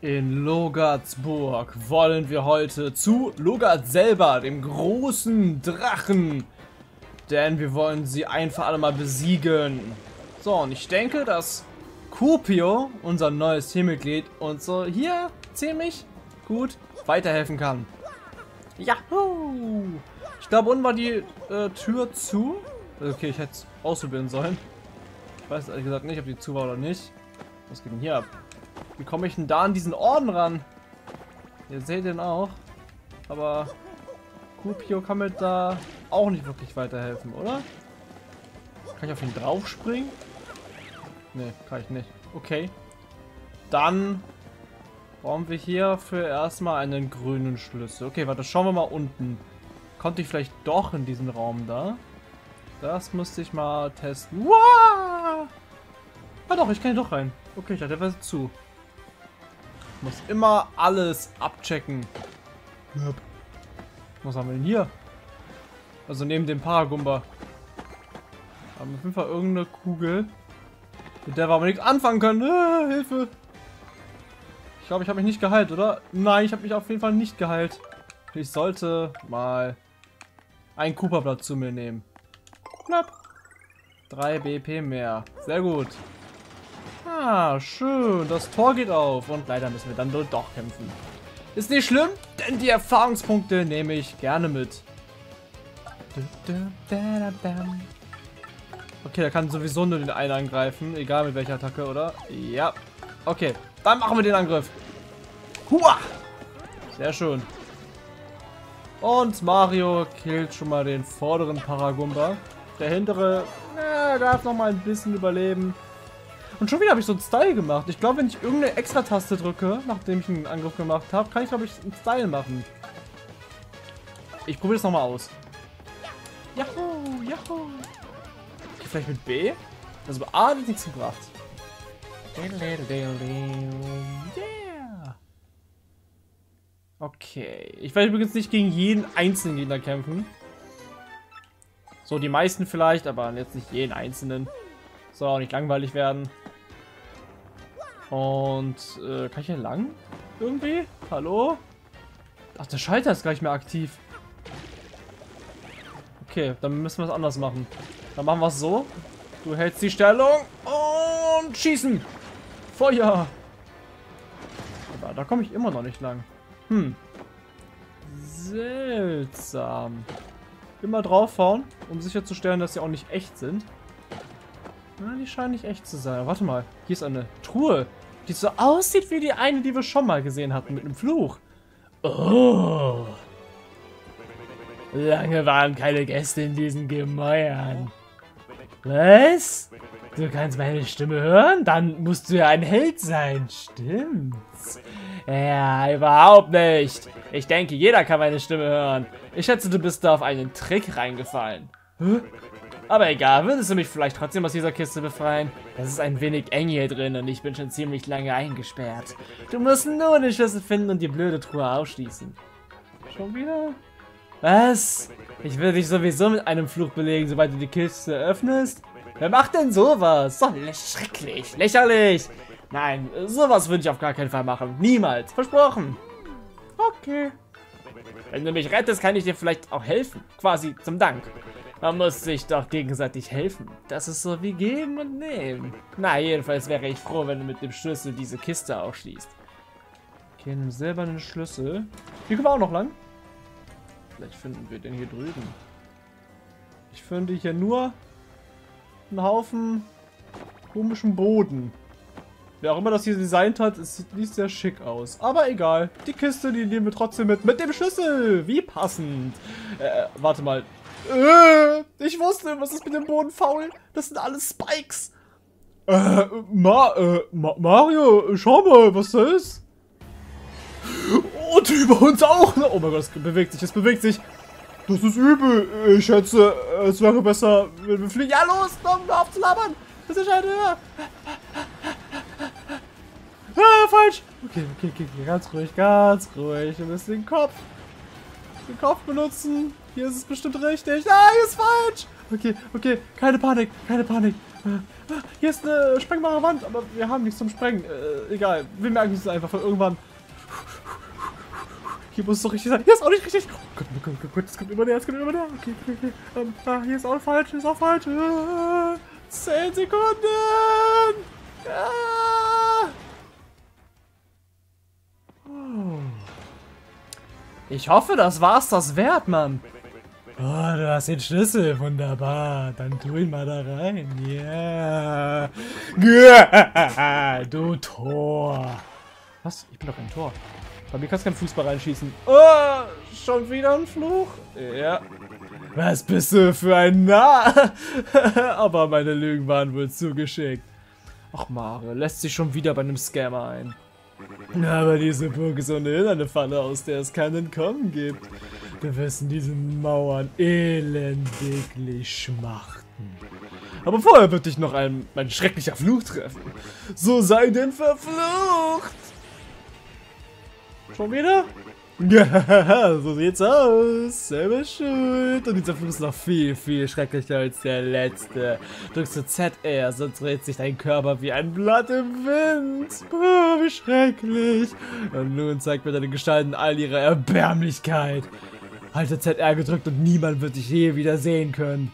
In Logartsburg wollen wir heute zu Logart selber, dem großen Drachen. Denn wir wollen sie einfach alle mal besiegen. So, und ich denke, dass Kupio, unser neues Teammitglied, uns so hier ziemlich gut weiterhelfen kann. Yahoo! Ich glaube, unten war die äh, Tür zu. Okay, ich hätte es ausprobieren sollen. Ich weiß ehrlich gesagt nicht, ob die zu war oder nicht. Was geht denn hier ab? Wie komme ich denn da an diesen Orden ran? Ihr seht den auch. Aber Kupio kann mir da auch nicht wirklich weiterhelfen, oder? Kann ich auf ihn drauf springen? Ne, kann ich nicht. Okay. Dann brauchen wir hier für erstmal einen grünen Schlüssel. Okay, warte, schauen wir mal unten. Konnte ich vielleicht doch in diesen Raum da? Das müsste ich mal testen. Wow! Ah doch, ich kann hier doch rein. Okay, ich hatte was zu. Ich muss immer alles abchecken. Yep. Was haben wir denn hier? Also neben dem Paragumba. Haben auf jeden Fall irgendeine Kugel. Mit der wir aber nichts anfangen können. Äh, Hilfe! Ich glaube, ich habe mich nicht geheilt, oder? Nein, ich habe mich auf jeden Fall nicht geheilt. Ich sollte mal ein Cooperblatt zu mir nehmen. Knapp. 3 BP mehr. Sehr gut. Ah, schön. Das Tor geht auf. Und leider müssen wir dann doch kämpfen. Ist nicht schlimm, denn die Erfahrungspunkte nehme ich gerne mit. Okay, der kann sowieso nur den einen angreifen. Egal mit welcher Attacke, oder? Ja. Okay, dann machen wir den Angriff. Hua! Sehr schön. Und Mario killt schon mal den vorderen Paragumba. Der hintere äh, darf noch mal ein bisschen überleben. Und schon wieder habe ich so einen Style gemacht. Ich glaube, wenn ich irgendeine Extra-Taste drücke, nachdem ich einen Angriff gemacht habe, kann ich, glaube ich, einen Style machen. Ich probiere es nochmal aus. Yahoo, yahoo. Okay, vielleicht mit B? Also A hat nichts gebracht. Yeah. Okay. Ich werde übrigens nicht gegen jeden einzelnen Gegner kämpfen. So, die meisten vielleicht, aber jetzt nicht jeden einzelnen. Soll auch nicht langweilig werden. Und äh, kann ich hier lang? Irgendwie? Hallo? Ach, der Schalter ist gleich mehr aktiv. Okay, dann müssen wir es anders machen. Dann machen wir es so. Du hältst die Stellung und schießen. Feuer. Aber da komme ich immer noch nicht lang. Hm. Seltsam. Immer draufhauen, um sicherzustellen, dass sie auch nicht echt sind. Na, die scheinen nicht echt zu sein. Warte mal, hier ist eine Truhe, die so aussieht wie die eine, die wir schon mal gesehen hatten mit einem Fluch. Oh. Lange waren keine Gäste in diesen Gemäuern. Was? Du kannst meine Stimme hören? Dann musst du ja ein Held sein. Stimmt's? Ja, überhaupt nicht. Ich denke, jeder kann meine Stimme hören. Ich schätze, du bist da auf einen Trick reingefallen. Hä? Aber egal, würdest du mich vielleicht trotzdem aus dieser Kiste befreien? Es ist ein wenig eng hier drin und ich bin schon ziemlich lange eingesperrt. Du musst nur den Schlüssel finden und die blöde Truhe ausschließen. Schon wieder? Was? Ich will dich sowieso mit einem Fluch belegen, sobald du die Kiste öffnest? Wer macht denn sowas? So schrecklich, lächerlich. Nein, sowas würde ich auf gar keinen Fall machen. Niemals. Versprochen. Okay. Wenn du mich rettest, kann ich dir vielleicht auch helfen. Quasi zum Dank. Man muss sich doch gegenseitig helfen. Das ist so wie geben und nehmen. Na, jedenfalls wäre ich froh, wenn du mit dem Schlüssel diese Kiste aufschließt. Okay, einen Schlüssel. Hier können wir auch noch lang. Vielleicht finden wir den hier drüben. Ich finde hier nur einen Haufen komischen Boden. Wer auch immer das hier designt hat, es sieht nicht sehr schick aus. Aber egal. Die Kiste, die nehmen wir trotzdem mit. Mit dem Schlüssel. Wie passend. Äh, warte mal. Äh, ich wusste, was ist mit dem Boden faul? Das sind alles Spikes. Äh, Ma äh, Ma Mario, schau mal, was das ist. Und über uns auch. Oh mein Gott, es bewegt sich, es bewegt sich. Das ist übel. Ich schätze, es wäre besser, wenn wir fliegen. Ja, los, komm, auf zu labern. Das ist eine höher. Ah, falsch. Okay, okay, okay, ganz ruhig, ganz ruhig. Wir müssen den Kopf, den Kopf benutzen. Hier ist es bestimmt richtig. Hier ist falsch. Okay, okay, keine Panik, keine Panik. Hier ist eine sprengbare Wand, aber wir haben nichts zum Sprengen. Äh, egal, wir merken es einfach von irgendwann. Hier muss es doch richtig sein. Hier ist auch nicht richtig. Oh Gott, oh Gott, oh Gott, es kommt immer näher, es kommt immer näher. Okay, okay, okay. Ähm, ah, hier ist auch falsch, hier ist auch falsch. Äh, 10 Sekunden. Ah. Oh. Ich hoffe, das war's das wert, Mann. Oh, du hast den Schlüssel, wunderbar. Dann tu ihn mal da rein. Ja. Yeah. Du Tor. Was? Ich bin doch kein Tor. Bei mir kannst du keinen Fußball reinschießen. Oh, schon wieder ein Fluch? Ja. Was bist du für ein Narr? Aber meine Lügen waren wohl zugeschickt. Ach Mario, lässt sich schon wieder bei einem Scammer ein. Aber diese Burg ist ohnehin eine Falle, aus der es kein Entkommen gibt. Wir wirst diesen Mauern elendiglich schmachten. Aber vorher wird dich noch ein, ein schrecklicher Fluch treffen. So sei denn verflucht! Schon wieder? Ja, so sieht's aus. Selber schuld. Und dieser Fluss ist noch viel, viel schrecklicher als der letzte. Drückst du ZR, so dreht sich dein Körper wie ein Blatt im Wind. Oh, wie schrecklich. Und nun zeigt mir deine Gestalt in all ihrer Erbärmlichkeit. Halte ZR gedrückt und niemand wird dich je wieder sehen können.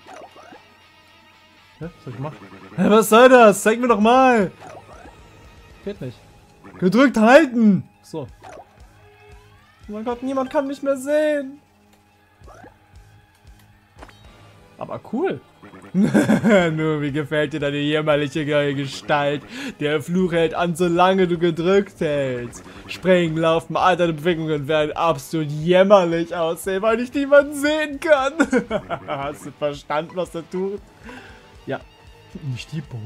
Ja, was hab ich gemacht? Was soll das? Zeig mir doch mal. Geht nicht. Gedrückt halten. So. Oh mein Gott, niemand kann mich mehr sehen. Aber cool. Nur, wie gefällt dir deine jämmerliche Gestalt? Der Fluch hält an, solange du gedrückt hältst. Springen, laufen, all deine Bewegungen werden absolut jämmerlich aussehen, weil ich niemanden sehen kann. Hast du verstanden, was er tut? Ja, nicht die Bohne.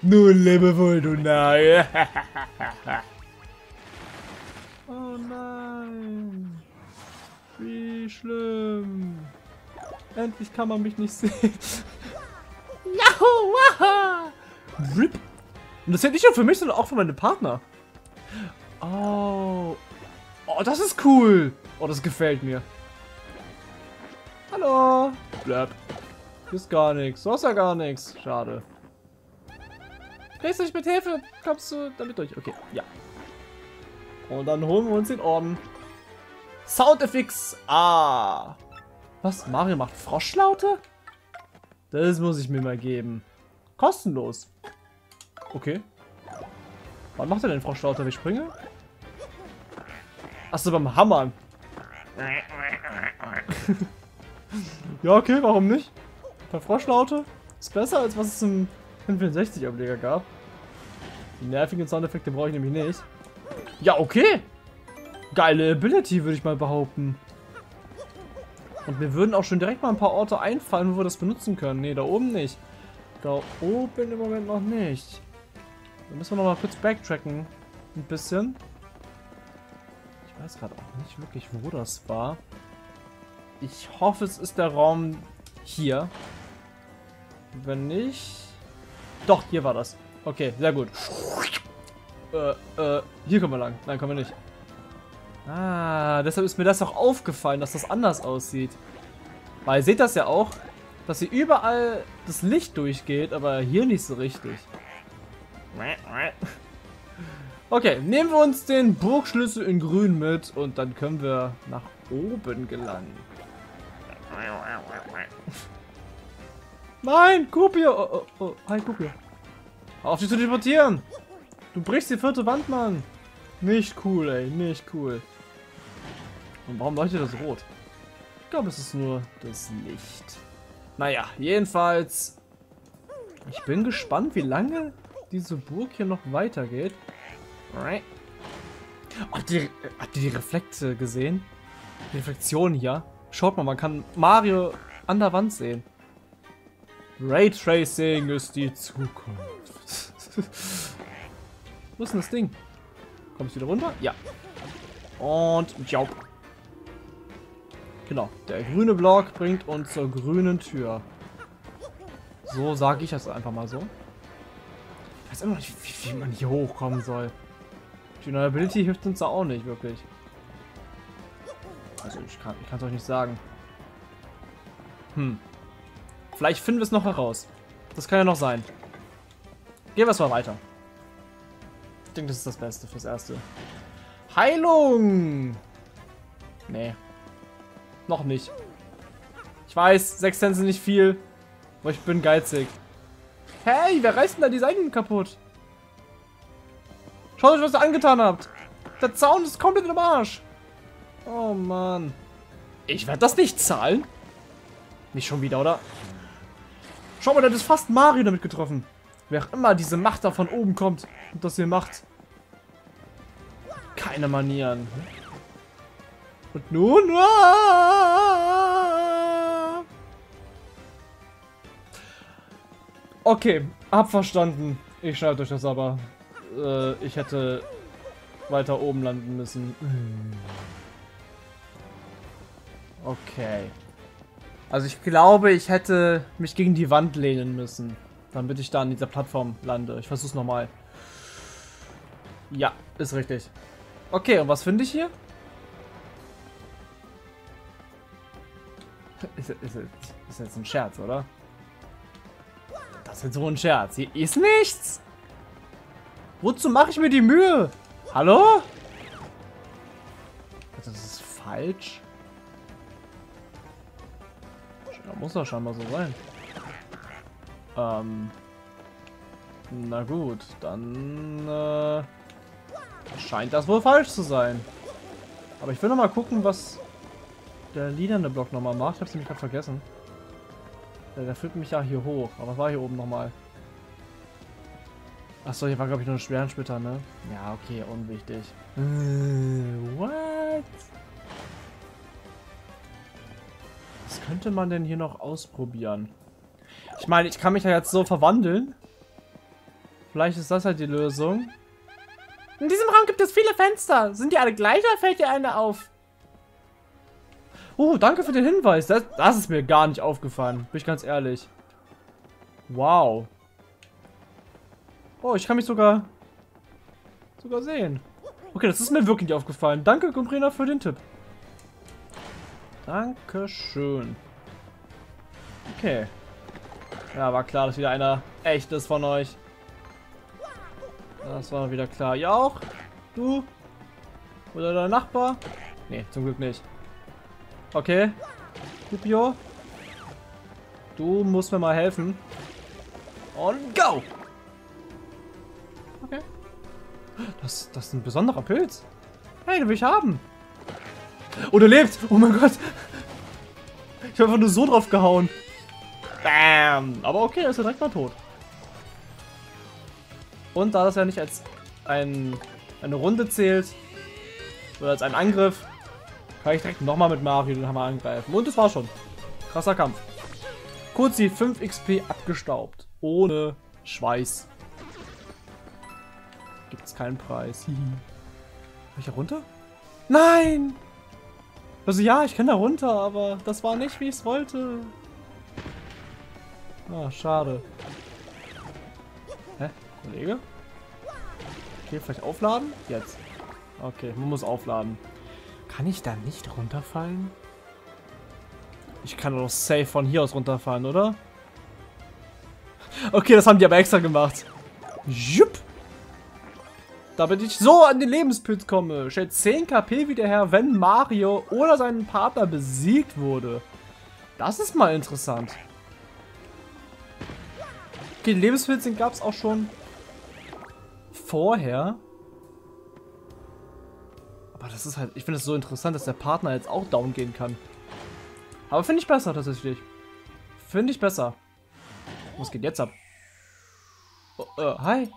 Nun lebe wohl, du Narr. Oh nein. Wie schlimm. Endlich kann man mich nicht sehen. Rip. Und das ist nicht nur für mich, sondern auch für meine Partner. Oh. Oh, das ist cool. Oh, das gefällt mir. Hallo. Blöb. Hier ist gar nichts. Du hast ja gar nichts. Schade. Kriegst du nicht mit Hilfe? Kommst du damit durch? Okay, ja. Und dann holen wir uns den Orden. Soundeffekts. Ah. Was? Mario macht Froschlaute? Das muss ich mir mal geben. Kostenlos. Okay. Wann macht er denn Froschlaute, wenn ich springe? Achso, beim Hammern. ja, okay, warum nicht? Bei Froschlaute ist besser, als was es im 65-Ableger gab. Die nervigen Soundeffekte brauche ich nämlich nicht. Ja, okay. Geile Ability, würde ich mal behaupten. Und mir würden auch schon direkt mal ein paar Orte einfallen, wo wir das benutzen können. Ne, da oben nicht. Da oben im Moment noch nicht. Da müssen wir noch mal kurz backtracken. Ein bisschen. Ich weiß gerade auch nicht wirklich, wo das war. Ich hoffe, es ist der Raum hier. Wenn nicht... Doch, hier war das. Okay, sehr gut. Äh, äh, hier kommen wir lang. Nein, kommen wir nicht. Ah, deshalb ist mir das auch aufgefallen, dass das anders aussieht. Weil ihr seht das ja auch, dass hier überall das Licht durchgeht, aber hier nicht so richtig. Okay, nehmen wir uns den Burgschlüssel in grün mit und dann können wir nach oben gelangen. Nein, Kupio! Oh, oh, oh. Hi, Kupio. Auf dich zu teleportieren! Du brichst die vierte Wand, Mann. Nicht cool, ey. Nicht cool. Und warum leuchtet das rot? Ich glaube, es ist nur das Licht. Naja, jedenfalls. Ich bin gespannt, wie lange diese Burg hier noch weitergeht. Oh, die, habt ihr die Reflekte gesehen? Die Reflexion hier. Schaut mal, man kann Mario an der Wand sehen. Raytracing ist die Zukunft. Wo ist denn das Ding? Kommst du wieder runter? Ja. Und jaup. Genau. Der grüne Block bringt uns zur grünen Tür. So sage ich das einfach mal so. Ich weiß immer noch nicht, wie, wie man hier hochkommen soll. Die neue Ability hilft uns da auch nicht wirklich. Also ich kann es euch nicht sagen. Hm. Vielleicht finden wir es noch heraus. Das kann ja noch sein. Gehen wir es mal weiter. Ich denke, das ist das Beste fürs Erste. Heilung! Nee. Noch nicht. Ich weiß, 6 Cent sind nicht viel. Aber ich bin geizig. Hey, wer reißt denn da die Seiten kaputt? Schaut euch, was ihr angetan habt. Der Zaun ist komplett im Arsch. Oh, Mann. Ich werde das nicht zahlen. Nicht schon wieder, oder? Schau mal, da ist fast Mario damit getroffen. Wer auch immer diese Macht da von oben kommt und das hier macht. Keine Manieren. Und nun... Ah! Okay, hab verstanden. Ich schneide euch das aber. Äh, ich hätte weiter oben landen müssen. Okay. Also ich glaube, ich hätte mich gegen die Wand lehnen müssen. Damit ich da an dieser Plattform lande. Ich versuch's nochmal. Ja, ist richtig. Okay, und was finde ich hier? Ist, ist, ist jetzt ein Scherz, oder? Das ist jetzt so ein Scherz. Hier ist nichts. Wozu mache ich mir die Mühe? Hallo? Das ist falsch. Da muss doch scheinbar so sein. Ähm. Na gut, dann äh, scheint das wohl falsch zu sein. Aber ich will noch mal gucken, was der lilane Block noch mal macht. Ich hab's nämlich gerade vergessen. Der, der führt mich ja hier hoch. Aber was war hier oben noch mal? Achso, hier war glaube ich nur ein Schwerensplitter, ne? Ja, okay, unwichtig. Äh, what? Was könnte man denn hier noch ausprobieren? Ich meine, ich kann mich ja jetzt so verwandeln. Vielleicht ist das halt die Lösung. In diesem Raum gibt es viele Fenster. Sind die alle gleich oder fällt dir eine auf? Oh, danke für den Hinweis. Das, das ist mir gar nicht aufgefallen. Bin ich ganz ehrlich. Wow. Oh, ich kann mich sogar sogar sehen. Okay, das ist mir wirklich nicht aufgefallen. Danke, Gumbrina, für den Tipp. Dankeschön. Okay. Ja, war klar, dass wieder einer echt ist von euch. Das war wieder klar. Ihr auch? Du? Oder dein Nachbar? Nee, zum Glück nicht. Okay. Kupio. Du musst mir mal helfen. Und go! Okay. Das, das ist ein besonderer Pilz. Hey, den will ich haben. Oh, der lebt. Oh mein Gott. Ich habe einfach nur so drauf gehauen. Bam. Aber okay, er ist ja direkt mal tot. Und da das ja nicht als ein, eine Runde zählt, oder als ein Angriff, kann ich direkt nochmal mit Mario den Hammer angreifen. Und das war schon. Krasser Kampf. Kurz die 5 XP abgestaubt. Ohne Schweiß. Gibt es keinen Preis. Kann ich da runter? Nein! Also ja, ich kann da runter, aber das war nicht, wie ich es wollte. Ah, schade. Hä? Kollege? Okay, vielleicht aufladen? Jetzt. Okay, man muss aufladen. Kann ich da nicht runterfallen? Ich kann doch safe von hier aus runterfallen, oder? Okay, das haben die aber extra gemacht. Jupp. Damit ich so an den Lebenspilz komme. Stellt 10 KP wieder her, wenn Mario oder sein Partner besiegt wurde. Das ist mal interessant. Okay, Lebenspilz gab es auch schon vorher. Aber das ist halt, ich finde es so interessant, dass der Partner jetzt auch down gehen kann. Aber finde ich besser tatsächlich. Finde ich besser. Was geht jetzt ab? Oh, äh, hi.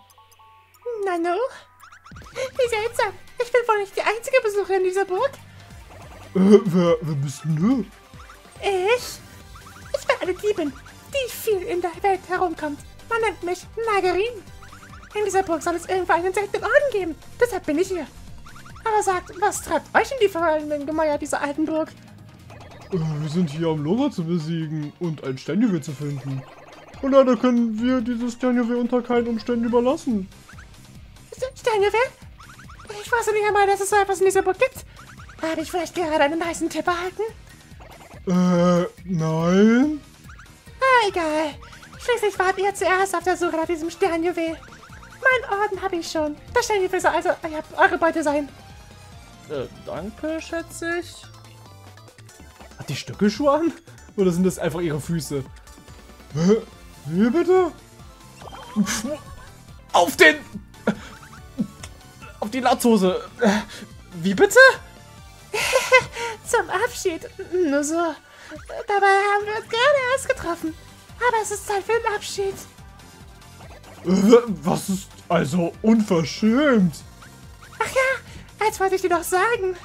Nano? Wie seltsam. Ich bin wohl nicht die einzige Besucherin dieser Burg. Äh, wer, wer bist denn du? Ich? Ich bin eine Diebin, die viel in der Welt herumkommt. Man nennt mich Nagerin. In dieser Burg soll es irgendwo einen seltenen Orden geben. Deshalb bin ich hier. Aber sagt, was treibt euch in die verfallenen Gemäuer dieser alten Burg? Äh, wir sind hier, um Lora zu besiegen und ein Sternjuwel zu finden. Und leider können wir dieses Sternjuwel unter keinen Umständen überlassen. Sternjuwel? Ich wusste nicht einmal, dass es so etwas in dieser Burg gibt. Habe ich vielleicht gerade einen heißen Tipp erhalten? Äh, nein. Ah, egal. Ich Schließlich wart ihr zuerst auf der Suche nach diesem Sternjuwel. Mein Orden habe ich schon. Das Sternjuwel soll also eure Beute sein. Äh, danke, schätze ich. Hat die Stöckelschuhe an? Oder sind das einfach ihre Füße? Hä? Wie bitte? Auf den... Auf die Latzhose. Wie bitte? Zum Abschied. Nur so. Dabei haben wir uns gerade erst getroffen. Aber es ist Zeit für den Abschied. Äh, Was ist also unverschämt? Ach ja, als wollte ich dir doch sagen.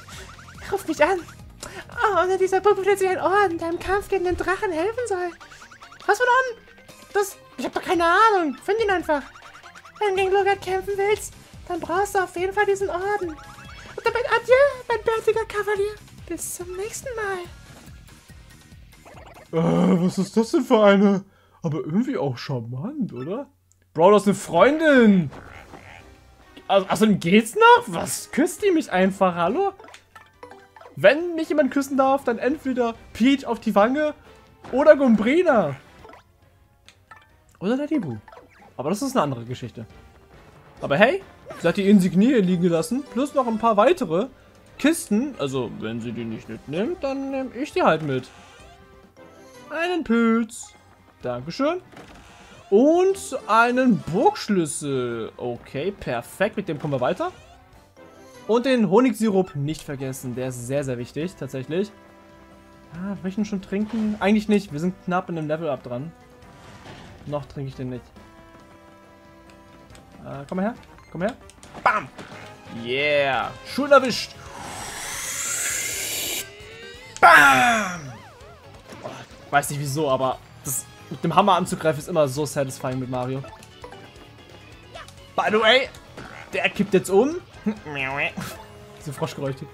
Ruf mich an. Oh, unter dieser Puppe findet sich ein Orden, der im Kampf gegen den Drachen helfen soll. Was für ein Orden? Das... Ich hab doch keine Ahnung. Find ihn einfach. Wenn du gegen Logat kämpfen willst, dann brauchst du auf jeden Fall diesen Orden. Und damit adieu, mein bärtiger Kavalier. Bis zum nächsten Mal. Äh, was ist das denn für eine? Aber irgendwie auch charmant, oder? Bro, du hast eine Freundin. Also, außerdem geht's noch? Was? Küsst die mich einfach? Hallo? Wenn mich jemand küssen darf, dann entweder Peach auf die Wange oder Gumbrina. Oder der Dibu. Aber das ist eine andere Geschichte. Aber hey, sie hat die Insignie liegen gelassen, plus noch ein paar weitere Kisten. Also, wenn sie die nicht mitnimmt, dann nehme ich die halt mit. Einen Pilz. Dankeschön. Und einen Burgschlüssel. Okay, perfekt. Mit dem kommen wir weiter. Und den Honigsirup nicht vergessen. Der ist sehr, sehr wichtig, tatsächlich. Ah, will ich ihn schon trinken? Eigentlich nicht. Wir sind knapp in dem Level-Up dran. Noch trinke ich den nicht. Äh, komm mal her. Komm her. Bam! Yeah! Schön erwischt! Bam! Oh, weiß nicht wieso, aber mit dem Hammer anzugreifen ist immer so satisfying mit Mario. By the way, der kippt jetzt um. Diese Froschgeräusche.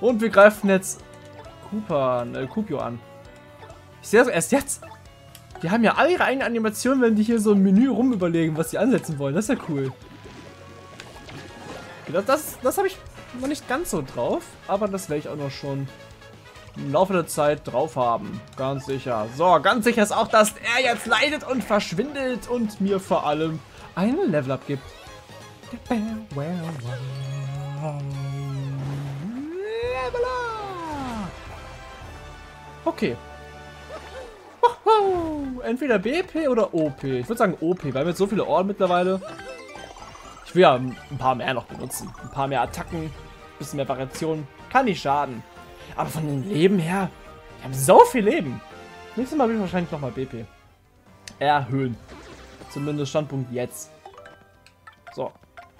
Und wir greifen jetzt Koopa, äh, Kupio an. Ich sehe das erst jetzt. Die haben ja alle ihre eigene Animation, wenn die hier so im Menü rumüberlegen, was sie ansetzen wollen. Das ist ja cool. Das, das, das habe ich noch nicht ganz so drauf, aber das werde ich auch noch schon im Laufe der Zeit drauf haben. Ganz sicher. So, ganz sicher ist auch, dass er jetzt leidet und verschwindet und mir vor allem einen Level-Up gibt. Okay. Entweder BP oder OP. Ich würde sagen OP, weil wir so viele Orden mittlerweile. Ich will ja ein paar mehr noch benutzen. Ein paar mehr Attacken, bisschen mehr Variationen. Kann nicht schaden. Aber von dem Leben her, wir haben so viel Leben. Nächstes Mal will ich wahrscheinlich nochmal BP erhöhen. Zumindest Standpunkt jetzt. So,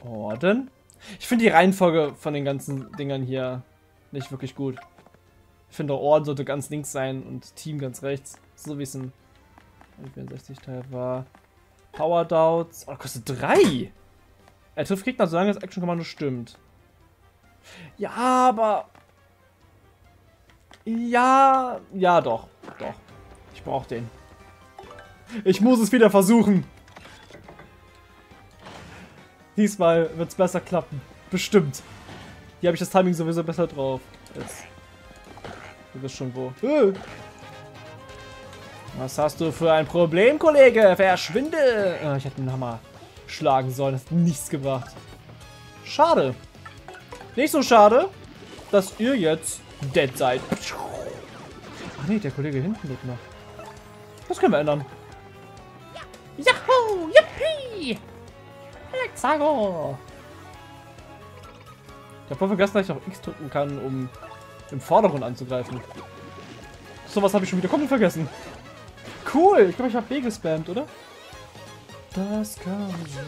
Orden. Ich finde die Reihenfolge von den ganzen Dingern hier nicht wirklich gut. Ich finde, Orden sollte ganz links sein und Team ganz rechts. So wie es im 64 Teil war. Power Doubts. Oh, kostet 3. Er trifft Gegner, solange das Action-Kommando stimmt. Ja, aber... Ja, ja doch. Doch. Ich brauche den. Ich muss es wieder versuchen. Diesmal wird es besser klappen. Bestimmt. Hier habe ich das Timing sowieso besser drauf. Jetzt. Du bist schon wo. Äh. Was hast du für ein Problem, Kollege? Verschwinde! Ah, ich hätte den Hammer schlagen sollen. Das hat nichts gebracht. Schade. Nicht so schade, dass ihr jetzt dead seid. Ach nee, der Kollege hinten lebt noch. Das können wir ändern. Yahoo! Yippie! Hexago! Ich habe voll vergessen, dass ich auch X drücken kann, um im Vordergrund anzugreifen. Sowas habe ich schon wieder komplett vergessen. Cool, ich glaube, ich habe B gespammt, oder? Das kann sein.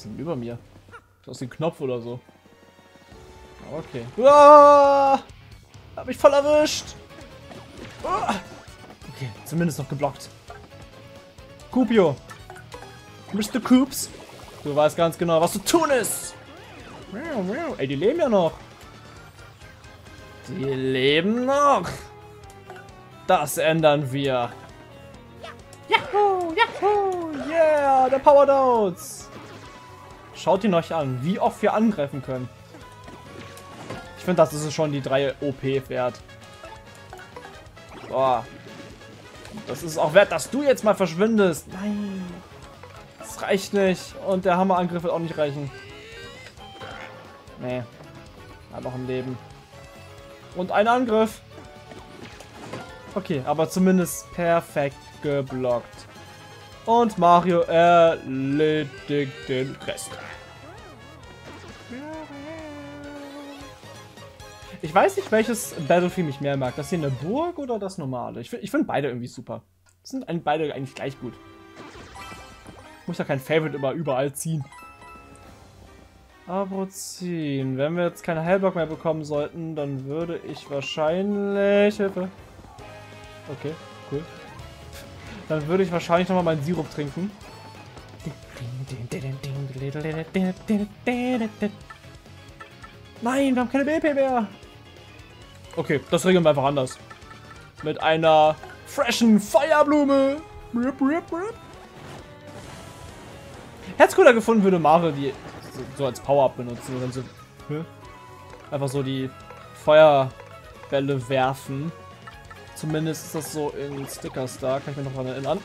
Was ist denn über mir? Ist aus dem Knopf oder so. Okay. Uah! Hab mich voll erwischt! Uah! Okay, zumindest noch geblockt. Kupio! Mr. Coops! Du weißt ganz genau, was zu tun ist! Ey, die leben ja noch! Die leben noch! Das ändern wir! Yahoo! Yahoo! Yeah, der Power Downs! Schaut ihn euch an, wie oft wir angreifen können. Ich finde, das ist schon die 3 OP wert. Boah. Das ist auch wert, dass du jetzt mal verschwindest. Nein. Das reicht nicht. Und der Hammerangriff wird auch nicht reichen. Nee. Hat noch ein Leben. Und ein Angriff. Okay, aber zumindest perfekt geblockt. Und Mario erledigt den Rest. Ich weiß nicht, welches Battlefield ich mehr mag. Das hier eine Burg oder das normale? Ich, ich finde beide irgendwie super. Sind beide eigentlich gleich gut. Muss ja kein Favorite immer überall ziehen. Abo ziehen. Wenn wir jetzt keine Heilblock mehr bekommen sollten, dann würde ich wahrscheinlich... Hilfe. Okay. Dann würde ich wahrscheinlich nochmal meinen Sirup trinken. Nein, wir haben keine BP mehr. Okay, das regeln wir einfach anders. Mit einer freshen Feuerblume. Rip, rip, rip. Hätte cooler gefunden, würde Mario die so, so als Power-Up benutzen. Dann so, hä? Einfach so die Feuerbälle werfen. Zumindest ist das so in Stickers da. Kann ich mir noch dran erinnern.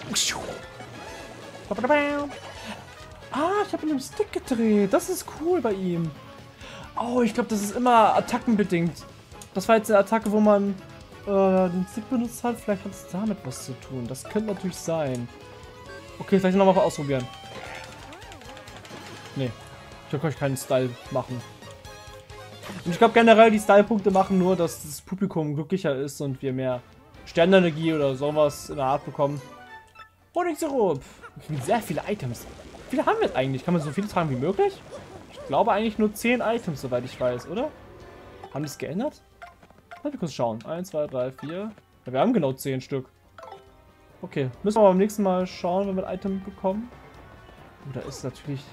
Ah, ich habe ihn im Stick gedreht. Das ist cool bei ihm. Oh, ich glaube, das ist immer attackenbedingt. Das war jetzt eine Attacke, wo man äh, den Stick benutzt hat. Vielleicht hat es damit was zu tun. Das könnte natürlich sein. Okay, vielleicht nochmal ausprobieren. Nee. Da kann ich keinen Style machen. Und ich glaube generell, die Style-Punkte machen nur, dass das Publikum glücklicher ist und wir mehr Sternenergie oder sowas in der Art bekommen. Honigsirup. Sehr viele Items. Wie viele haben wir eigentlich? Kann man so viele tragen wie möglich? Ich glaube eigentlich nur 10 Items, soweit ich weiß, oder? Haben die es geändert? Lass mich kurz schauen. 1, 2, 3, 4. Ja, wir haben genau 10 Stück. Okay, müssen wir beim nächsten Mal schauen, wenn wir ein Item bekommen. Oh, da ist natürlich...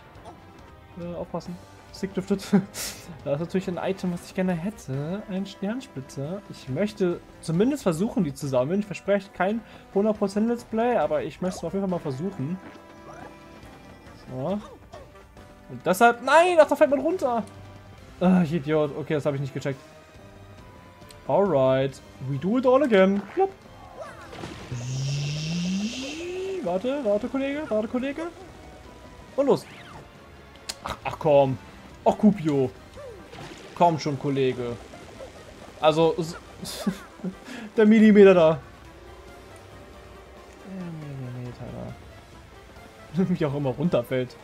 Äh, aufpassen. Stick driftet. da ist natürlich ein Item, was ich gerne hätte. Ein Sternsplitter. Ich möchte zumindest versuchen, die zu sammeln. Ich verspreche kein 100% Let's Play, aber ich möchte es auf jeden Fall mal versuchen. So. Und deshalb... Nein, ach, da fällt man runter. Ah, ich Idiot. Okay, das habe ich nicht gecheckt. Alright. We do it all again. Plopp. Warte, warte, Kollege, warte, Kollege. Und los. Ach, ach komm. Ach, Kupio. Komm schon, Kollege. Also, der Millimeter da. Der Millimeter da. Wie auch immer runterfällt.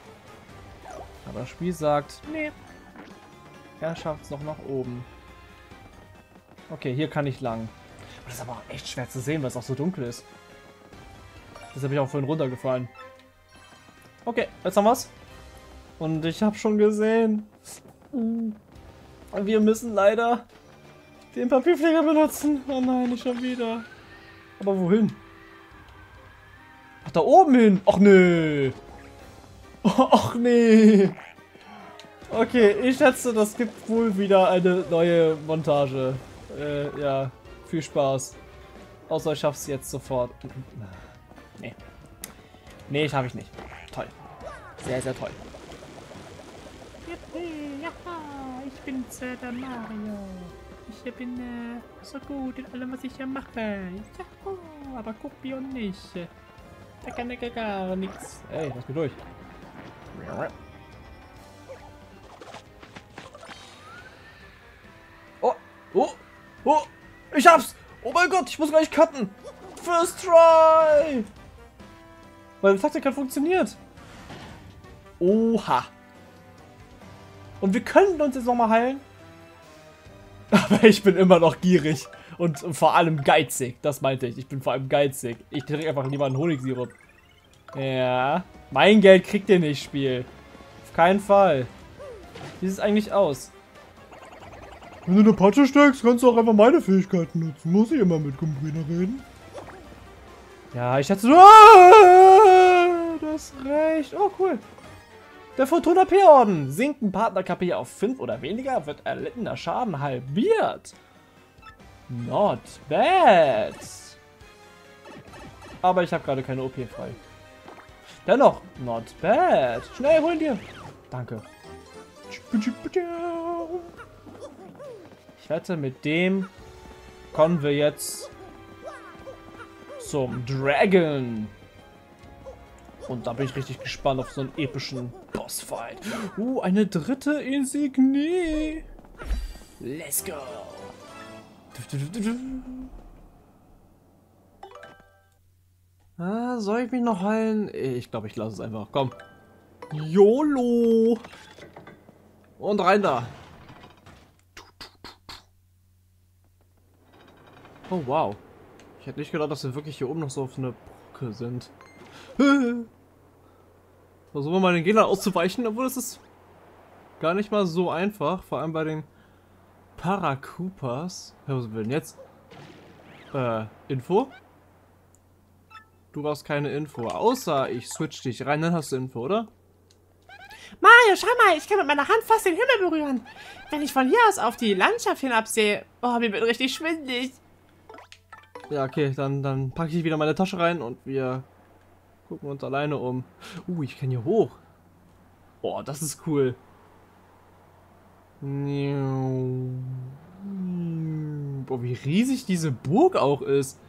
Aber das Spiel sagt, nee. Er schafft es noch nach oben. Okay, hier kann ich lang. Das ist aber auch echt schwer zu sehen, weil es auch so dunkel ist. Deshalb bin ich auch vorhin runtergefallen. Okay, jetzt haben wir's. Und ich habe schon gesehen. Wir müssen leider den Papierflieger benutzen. Oh nein, nicht schon wieder. Aber wohin? Ach, da oben hin. Ach nee. Ach nee. Okay, ich schätze, das gibt wohl wieder eine neue Montage. Äh, ja, viel Spaß. Außer ich schaff's jetzt sofort. Nee. Nee, schaffe ich nicht. Toll. Sehr, sehr toll. Jaha, ich bin's, äh, der Mario. Ich bin äh, so gut in allem, was ich hier mache. Juhu, aber Kupio nicht. Der kann ja gar nichts. Ey, lass mich durch. Oh, oh, oh, ich hab's! Oh mein Gott, ich muss gleich cutten! First try! Die Taktik hat funktioniert. Oha. Und wir können uns jetzt nochmal heilen. Aber ich bin immer noch gierig. Und vor allem geizig. Das meinte ich. Ich bin vor allem geizig. Ich trinke einfach lieber einen Honigsirup. Ja. Mein Geld kriegt ihr nicht, Spiel. Auf keinen Fall. Wie sieht es eigentlich aus? Wenn du eine Patsche steckst, kannst du auch einfach meine Fähigkeiten nutzen. Muss ich immer mit Kumbrina reden? Ja, ich schätze. Ah, das reicht. Oh, cool. Der Fortuna P-Orden. Sinken Partner KP auf 5 oder weniger, wird erlittener Schaden halbiert. Not bad. Aber ich habe gerade keine OP frei. Dennoch, not bad. Schnell, hol ihn dir. Danke. Ich wette, mit dem kommen wir jetzt zum Dragon. Und da bin ich richtig gespannt auf so einen epischen Bossfight. Uh, eine dritte Insignie. Let's go. Ah, soll ich mich noch heilen? Ich glaube, ich lasse es einfach. Komm. YOLO. Und rein da. Oh, wow. Ich hätte nicht gedacht, dass wir wirklich hier oben noch so auf eine Brücke sind. Versuchen wir mal den Gegner auszuweichen, obwohl es ist gar nicht mal so einfach. Vor allem bei den Paracupas. Was sind wir denn jetzt? Äh, Info? Du brauchst keine Info. Außer ich switch dich rein, dann hast du Info, oder? Mario, schau mal, ich kann mit meiner Hand fast den Himmel berühren. Wenn ich von hier aus auf die Landschaft hinabsehe, oh, mir wird richtig schwindelig. Ja, okay, dann, dann packe ich wieder meine Tasche rein und wir gucken uns alleine um. Uh, ich kann hier hoch. Boah, das ist cool. Boah, wie riesig diese Burg auch ist.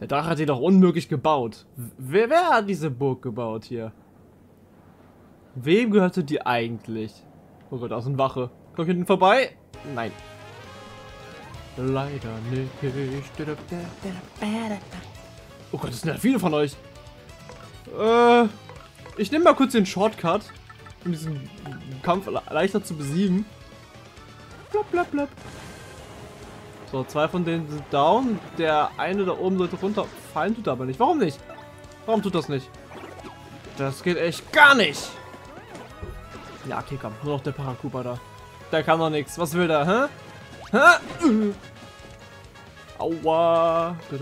Der Drache hat die doch unmöglich gebaut. Wer, wer hat diese Burg gebaut hier? Wem gehörte die eigentlich? Oh Gott, da ist eine Wache. Komm ich hinten vorbei? Nein. Leider nicht. Oh Gott, das sind ja viele von euch. Äh, ich nehme mal kurz den Shortcut, um diesen Kampf leichter zu besiegen. Blab, blab, blab. So, zwei von denen sind down. Der eine da oben sollte runterfallen, tut aber nicht. Warum nicht? Warum tut das nicht? Das geht echt gar nicht. Ja, okay, komm. Nur noch der Paracupa da. Der kann doch nichts. Was will der, hä? Hä? Aua. Wir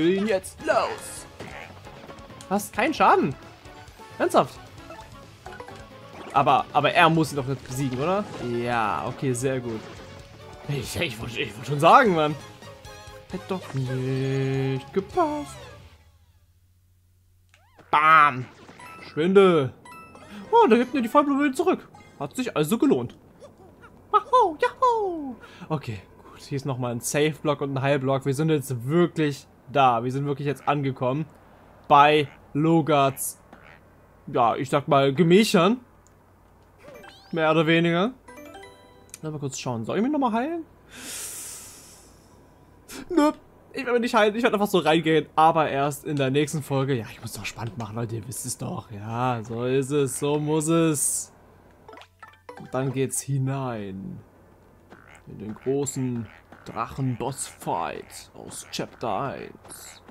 ihn jetzt. Los. Was? Kein Schaden? Ernsthaft? Aber, aber er muss ihn doch nicht besiegen, oder? Ja, okay, sehr gut. Ich, ich, wollte, ich wollte schon sagen, Mann. Hätte doch nicht gepasst. Bam. Schwinde. Oh, da gibt mir die Vollblume zurück. Hat sich also gelohnt. Wahoo, jaho. Okay, gut. Hier ist nochmal ein Safe-Block und ein Heilblock. Wir sind jetzt wirklich da. Wir sind wirklich jetzt angekommen. Bei Logats, ja, ich sag mal, Gemächern. Mehr oder weniger. Lass mal kurz schauen. Soll ich mich nochmal heilen? Nö. Ich werde mich nicht heilen. Ich werde einfach so reingehen. Aber erst in der nächsten Folge. Ja, ich muss doch spannend machen, Leute. Ihr wisst es doch. Ja, so ist es. So muss es. Und dann geht's hinein. In den großen Drachen-Boss-Fight aus Chapter 1.